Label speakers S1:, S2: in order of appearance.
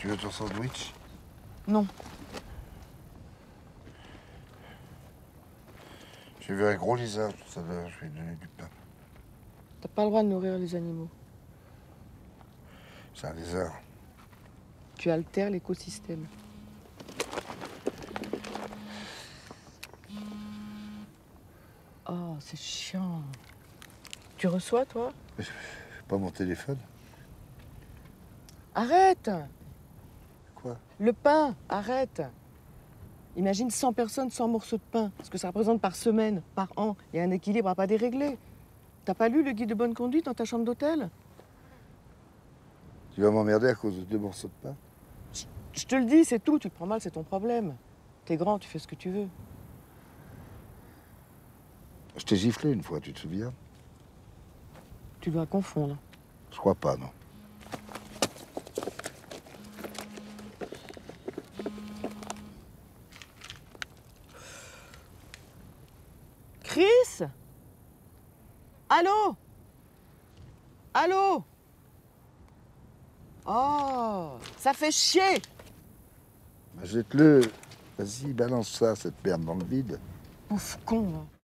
S1: Tu veux ton sandwich?
S2: Non.
S1: J'ai vu un gros lézard tout à l'heure, je vais lui donner du pain.
S2: T'as pas le droit de nourrir les animaux.
S1: C'est un lézard.
S2: Tu altères l'écosystème. Oh, c'est chiant. Tu reçois, toi?
S1: Pas mon téléphone.
S2: Arrête
S1: Quoi
S2: Le pain, arrête Imagine 100 personnes, 100 morceaux de pain. Ce que ça représente par semaine, par an. Il y a un équilibre à pas dérégler. T'as pas lu le guide de bonne conduite dans ta chambre d'hôtel?
S1: Tu vas m'emmerder à cause de deux morceaux de pain?
S2: Je te le dis, c'est tout. Tu te prends mal, c'est ton problème. T'es grand, tu fais ce que tu veux.
S1: Je t'ai giflé une fois, tu te souviens?
S2: Tu dois confondre.
S1: Je crois pas, non.
S2: Chris? Allô? Allô? Oh Ça fait chier
S1: Jette-le. Vas-y, balance ça, cette merde dans le vide.
S2: Ouf con hein.